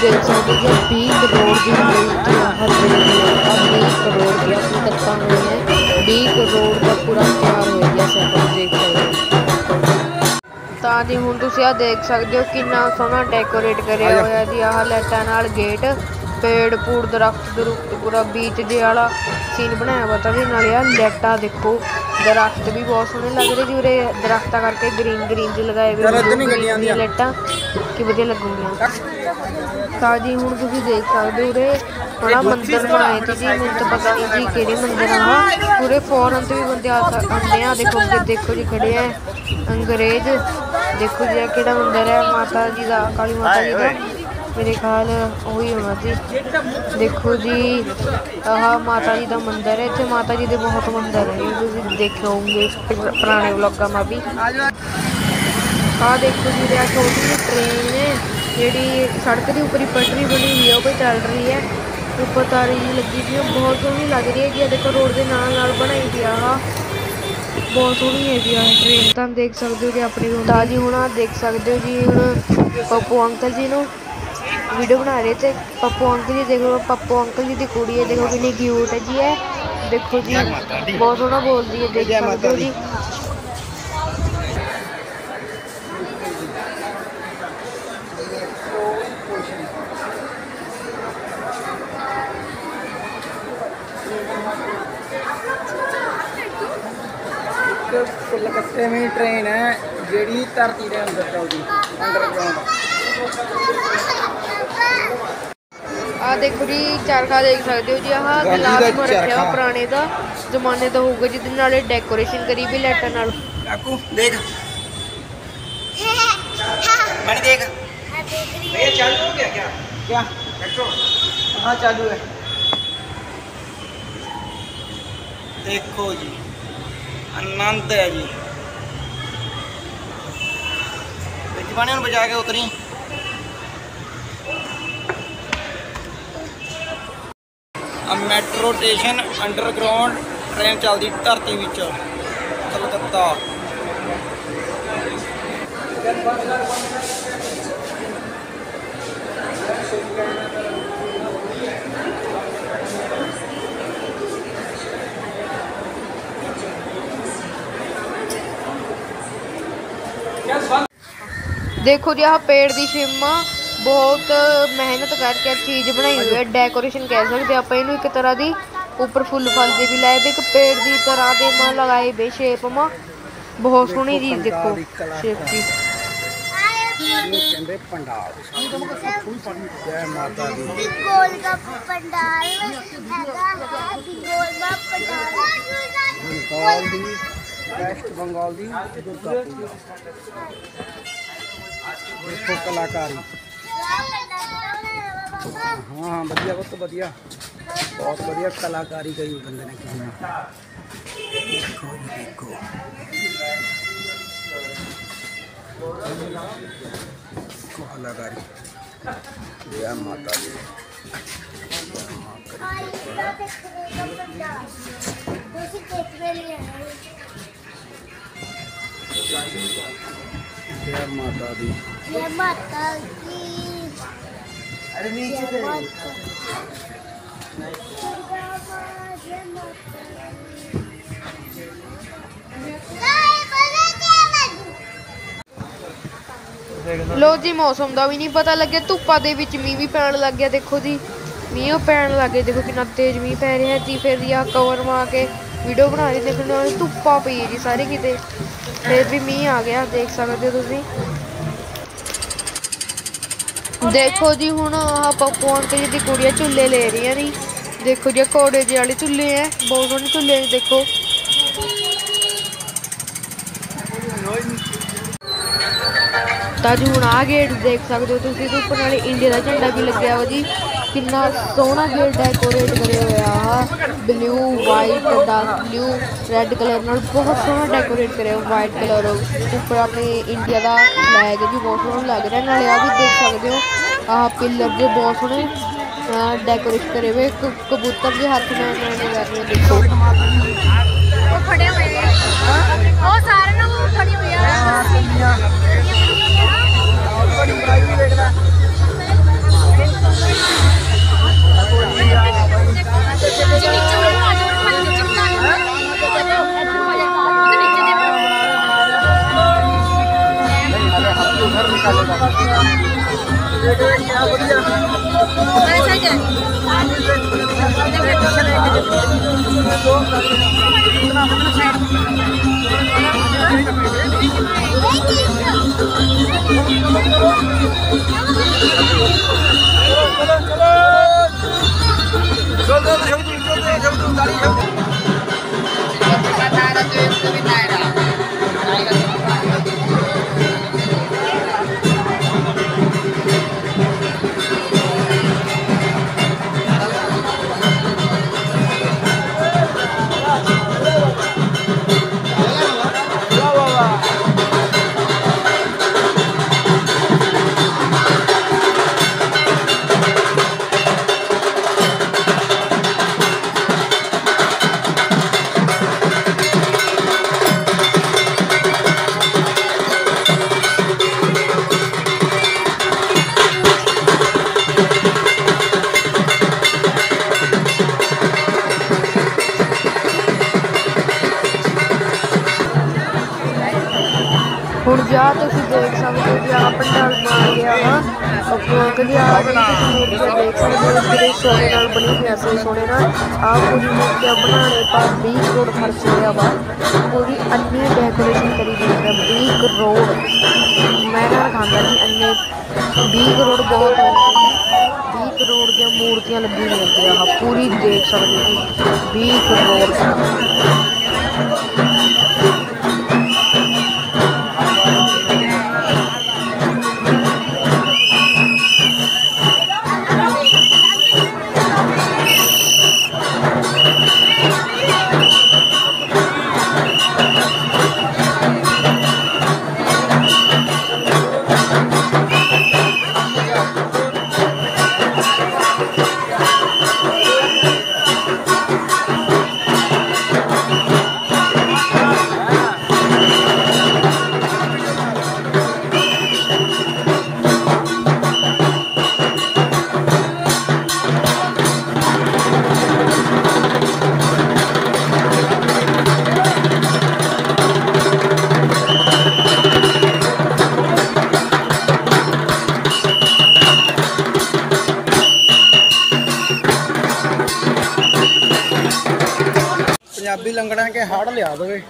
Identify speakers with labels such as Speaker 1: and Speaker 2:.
Speaker 1: ਦੇਖ ਸਕਦੇ ਹੋ ਕਿ 20 ਕਰੋੜ ਦੀ ਮੂਰਤੀ ਹਰ ਵੇਲੇ 20 ਕਰੋੜ ਦੀ ਆਪਣੀ ਤੱਕਾਂ ਹੋਈ ਹੈ 20 ਕਰੋੜ ਦਾ ਪੂਰਾ ਤਿਆਰ ਹੋ ਗਿਆ ਸਭ ਦੇਖ ਸਕਦੇ ਹੋ ਤਾਂ ਜੀ ਹੁਣ ਤੁਸੀਂ ਆ ਦੇਖ ਸਕਦੇ ਹੋ ਕਿੰਨਾ ਸੋਹਣਾ ਡੈਕੋਰੇਟ ਕਰਿਆ ਹੋਇਆ ਜੀ ਆਹ ਲਾਈਟਾਂ ਨਾਲ ਗੇਟ ਪੇੜ ਪੂੜ ਦਰਖਤ ਦਰੁਖਤ ਪੂਰਾ ਬੀਚ ਜੇ ਵਾਲਾ ਸੀਨ ਬਣਾਇਆ ਵਾ ਤਾਂ ਜੀ ਨਾਲੇ ਆ ਲਾਈਟਾਂ ਦੇਖੋ। ਦਰਖਤ ਵੀ ਬਹੁਤ ਸੋਹਣੇ ਲੱਗ ਰਹੇ ਜੀ ਉਰੇ ਦਰਖਤਾਂ ਕਰਕੇ ਗ੍ਰੀਨ ਗ੍ਰੀਨ ਜਿਹੇ ਲਗਾਏ ਹੋਏ
Speaker 2: ਯਾਰ ਇੱਧਰ ਨੀ ਗੱਡੀਆਂ ਆਉਂਦੀਆਂ।
Speaker 1: ਲਾਈਟਾਂ ਕਿ ਵਧੀਆ ਲੱਗੂਗੀਆਂ ਤਾਂ ਜੀ ਹੁਣ ਤੁਸੀਂ ਦੇਖ ਸਕਦੇ ਹੋ ਉਰੇ ਬੜਾ ਮੰਦਿਰ ਬਣਾਏ ਤੇ ਜੀ ਮੈਨੂੰ ਤਾਂ ਪਤਾ ਨਹੀਂ ਜੀ ਕਿਹੜੇ ਮੰਦਿਰ ਆ? ਪੂਰੇ ਫੋਰਨ ਤੋਂ ਵੀ ਬੰਦੇ ਆ ਸਕ- ਆਉਂਦੇ ਆ। ਦੇਖੋ ਜੀ ਦੇਖੋ ਜੀ ਖੜੇ ਆ ਅੰਗਰੇਜ਼। ਦੇਖੋ ਜੀ ਇਹ ਕਿਹੜਾ ਮੰਦਿਰ ਹੈ ਮਾਤਾ ਜੀ ਦਾ ਕਾਲੀ ਮਾਤਾ ਜੀ ਦਾ। ਮੇਰੇ ਖਿਆਲ ਉਹੀ ਹੋਣਾ ਜੀ। ਦੇਖੋ ਜੀ, ਆਹ ਮਾਤਾ ਜੀ ਦਾ ਮੰਦਿਰ ਹੈ, ਇੱਥੇ ਮਾਤਾ ਜੀ ਦੇ ਬਹੁਤ ਮੰਦਿਰ ਹੈ ਤੁਸੀਂ ਦੇਖੇ ਹੋਵੋਗੇ ਪੁਰਾਣੇ ਵਲੋਗਾਂ ਮਾ ਵੀ। ਆਹ ਦੇਖੋ ਜੀ, ਇਹ ਛੋਟੀ ਜਿਹੀ ਟ੍ਰੇਨ ਹੈ, ਜਿਹੜੀ ਸੜਕ ਦੇ ਉੱਪਰ ਹੀ ਪਟਰੀ ਬਣੀ ਹੋਈ ਹੈ, ਉਹ ਵੀ ਚੱਲ ਰਹੀ ਹੈ। ਉੱਪਰ ਤਾਰੀ ਜੀ ਲੱਗੀ ਹੋਈ ਹੈ, ਬਹੁਤ ਸੋਹਣੀ ਲੱਗ ਰਹੀ ਹੈ ਜੀ ਇਹ ਦੇਖੋ ਰੋਡ ਦੇ ਨਾਲ ਨਾਲ ਬਣਾਈ ਗਿਆ ਆ ਬਹੁਤ ਸੋਹਣੀ ਹੈਗੀ ਆ ਇਹ ਟ੍ਰੇਨ ਤਾਂ ਦੇਖ ਸਕਦੇ ਹੋ ਕਿ ਆਪਣੀ ਰੋਡ ਜੀ ਹੁਣ ਆਹ ਦੇਖ ਸਕਦੇ ਹੋ ਜੀ, ਹੁਣ ਪੱਪੂ ਅੰਕਲ ਜੀ ਨੂੰ। ਵੀਡੀਓ ਬਣਾ ਰਹੇ ਤੇ ਪੱਪੂ ਅੰਕਲ ਜੀ ਦੇਖੋ ਪੱਪੂ ਅੰਕਲ ਜੀ ਦੀ ਕੁੜੀ ਹੈ ਦੇਖੋ ਕਿੰਨੀ ਕਿਊਟ ਹੈ ਜੀ ਇਹ। ਦੇਖੋ ਜੀ ਬਹੁਤ ਸੋਹਣਾ ਬੋਲਦੀ ਹੈ ਦੇਖ ਸਕਦੇ ਹੋ ਜੀ
Speaker 2: ਇੱਕ ਕਲਕੱਤੇਵੀਂ ਟ੍ਰੇਨ ਹੈ ਜਿਹੜੀ ਧਰਤੀ ਦੇ ਅੰਦਰ ਚੱਲਦੀ ਅੰਡਰਗਰਾਉਂਡ
Speaker 1: ਆ ਦੇਖੋ ਜੀ ਚਰਖਾ ਦੇਖ ਸਕਦੇ ਹੋ ਜੀ ਆਹ ਗਲਾਸ ਮਰ ਰੱਖਿਆ ਪੁਰਾਣੇ ਦਾ ਜ਼ਮਾਨੇ ਦਾ ਹੋਊਗਾ ਜਿਹਦੇ ਨਾਲ ਇਹ ਡੈਕੋਰੇਸ਼ਨ ਕਰੀ ਵੀ ਲੈਟਾਂ ਨਾਲ।
Speaker 2: ਕਾਕੂ ਦੇਖ। ਮਣੀ ਦੇਖ। ਹਾਂ ਚਾਲੂ ਹੋ ਗਿਆ ਕਿਆ? ਕਿਆ? ਹਾਂ ਚਾਲੂ ਹੈ। ਦੇਖੋ ਜੀ ਆਨੰਦ ਹੈ ਜੀ। ਵਿੱਚ ਬਾਣੇ ਨੂੰ ਬਚਾ ਕੇ ਉਤਰੀ। ਮੈਟਰੋ ਸਟੇਸ਼ਨ ਅੰਡਰਗਰਾਉਂਡ ਟ੍ਰੇਨ ਚੱਲਦੀ ਧਰਤੀ ਵਿੱਚ। ਕਲਕੱਤਾ।
Speaker 1: ਦੇਖੋ ਜੀ ਆਹ ਪੇੜ ਦੀ ਸ਼ਿਮਾ ਬਹੁਤ ਮਿਹਨਤ ਕਰਕੇ ਚੀਜ਼ ਬਣਾਈ ਹੋਈ ਹੈ ਡੈਕੋਰੇਸ਼ਨ ਕਹਿ ਸਕਦੇ ਆਪਾਂ ਇਹਨੂੰ ਇੱਕ ਤਰ੍ਹਾਂ ਦੀ ਉੱਪਰ ਫੁੱਲ ਫਲ ਦੇ ਵੀ ਲਾਏ ਵੇ ਇੱਕ ਪੇੜ ਦੀ ਤਰ੍ਹਾਂ ਦੇ ਮਾ ਲਗਾਏ ਵੇ ਸ਼ੇਪ ਮਾ। ਬਹੁਤ ਸੋਹਣੀ ਚੀਜ਼ ਦੇਖੋ ਸ਼ੇਪ ਦੀ
Speaker 2: ਇਹ ਕਹਿੰਦੇ ਪੰਡਾਲ। ਜੈ ਮਾਤਾ ਦੀ।
Speaker 3: ਗੋਲਗੱਪ ਪੰਡਾਲ ਹੈਗਾ ਹੈ ਵੀ ਗੋਲਗੱਪ ਪੰਡਾਲ।
Speaker 2: ਬੰਗਾਲ ਦੀ ਵੈਸਟ ਬੰਗਾਲ ਦੀ ਦੁਰਗਾ ਪੂਜਾ ਦੇਖੋ ਕਲਾਕਾਰੀ। ਹਾਂ ਹਾਂ ਵਧੀਆ ਬਹੁਤ ਵਧੀਆ ਬਹੁਤ ਵਧੀਆ ਕਲਾਕਾਰੀ ਕਰੀ ਬੰਦੇ ਨੇ ਕੀਤੀ ਦੇਖੋ ਜੀ ਦੇਖੋ ਕਲਾਕਾਰੀ ਜੈ ਮਾਤਾ ਦੀ
Speaker 3: ਤੁਸੀਂ ਦੇਖ ਰਹੇ ਹੋ
Speaker 2: ਜੈ ਮਾਤਾ ਦੀ
Speaker 1: ਲੋ ਜੀ, ਮੌਸਮ ਦਾ ਵੀ ਨਹੀਂ ਪਤਾ ਲੱਗਿਆ। ਧੁੱਪਾਂ ਦੇ ਵਿੱਚ ਮੀਂਹ ਵੀ ਪੈਣ ਲੱਗ ਗਿਆ, ਦੇਖੋ ਜੀ। ਮੀਂਹ ਪੈਣ ਲੱਗ ਗਿਆ ਦੇਖੋ ਕਿੰਨਾ ਤੇਜ਼ ਮੀਂਹ ਪੈ ਰਿਹਾ ਜੀ, ਫਿਰ ਦੀ ਕਵਰ ਮਾ ਕੇ ਵੀਡੀਓ ਬਣਾ ਰਹੀ ਦੇਖੋ ਨਾਲ ਧੁੱਪਾਂ ਪਈ ਜੀ, ਸਾਰੇ ਕਿਤੇ। ਫਿਰ ਵੀ ਮੀਂਹ ਆ ਗਿਆ, ਦੇਖ ਸਕਦੇ ਹੋ ਤੁਸੀਂ। ਦੇਖੋ ਜੀ, ਹੁਣ ਆਹ ਪੱਪੂ ਅੰਕਲ ਜੀ ਕੁੜੀਆਂ ਝੁੱਲੇ ਲੈ ਰਹੀਆਂ ਨੇ। ਦੇਖੋ ਜੀ ਕੋੜੇ ਜਿਹੇ ਵਾਲੇ ਝੁੱਲੇ ਐ, ਬਹੁਤ ਸੋਹਣੇ ਝੁੱਲੇ ਨੇ, ਦੇਖੋ। ਤਾਂ ਜੀ ਹੁਣ ਆ ਗੇਟ ਦੇਖ ਸਕਦੇ ਹੋ ਤੁਸੀਂ, ਤੇ ਉੱਪਰ ਨਾਲੇ ਇੰਡੀਆ ਦਾ ਝੰਡਾ ਵੀ ਲੱਗਿਆ ਵਾ ਜੀ। ਕਿੰਨਾ ਸੋਹਣਾ ਗੇਟ ਡੈਕੋਰੇਟ ਕਰਿਆ ਹੋਇਆ ਆ। Blue white dark blue red colour ਨਾਲ ਬਹੁਤ ਸੋਹਣਾ ਡੈਕੋਰੇਟ ਕਰਿਆ ਵਾਈਟ ਕਲਰ ਉੱਪਰ ਆਪਣੇ ਇੰਡੀਆ ਦਾ ਫਲੈਗ ਵੀ ਬਹੁਤ ਸੋਹਣਾ ਲੱਗ ਰਿਹਾ। ਨਾਲੇ ਆ ਵੀ ਦੇਖ ਸਕਦੇ ਹੋ, ਆਹ ਪਿੱਲਰ ਦੇ ਬਹੁਤ ਸੋਹਣੇ ਡੈਕੋਰੇਟ ਕਰੇ ਹੋਏ ਕਬੂਤਰ ਦੇ ਹੱਥ ਨਾਲ ਨਾਲ ਕਰ ਰਹੇ ਦੇਖੋ।
Speaker 2: ਸਾਈਡ ਹੈ
Speaker 1: ਹੁਣ ਜਾ ਤੁਸੀਂ ਦੇਖ ਸਕਦੇ ਹੋ ਕਿ ਆਹ ਪੰਡਾਲ ਬਣ ਗਿਆ ਵਾ। ਆਪਾਂ ਕਦੀ ਆ ਤੁਸੀਂ ਮੂਰਤੀਆਂ ਦੇਖ ਸਕਦੇ ਹੋ, ਜਿਹੜੇ ਸੋਨੇ ਨਾਲ ਬਣੀ ਹੋਈ ਅਸਲ ਸੋਨੇ ਨਾਲ। ਆਹ ਪੂਰੀ ਮੂਰਤੀਆਂ ਬਣਾਉਣੇ ਪਰ 20 ਕਰੋੜ ਖਰਚ ਹੋਇਆ ਵਾ। ਪੂਰੀ ਅੰਨੀ ਡੈਕੋਰੇਸ਼ਨ ਕਰੀ ਗਈ ਹੈ 20 ਕਰੋੜ। ਮੈਂ ਨਾ ਖਾਂਦਾ ਜੀ ਅੰਨੇ 20 ਕਰੋੜ ਬਹੁਤ ਹੁੰਦੇ 20 ਕਰੋੜ ਦੀਆਂ ਮੂਰਤੀਆਂ ਲੱਗੀ ਹੋਈਆਂ ਆਹ ਪੂਰੀ ਦੇਖ ਸਕਦੇ ਹੋ ਜੀ 20 ਕਰੋੜ।
Speaker 2: ਲੰਗੜਾਂ ਕੇ ਹੜ ਲਿਆ ਦੇਵੇ।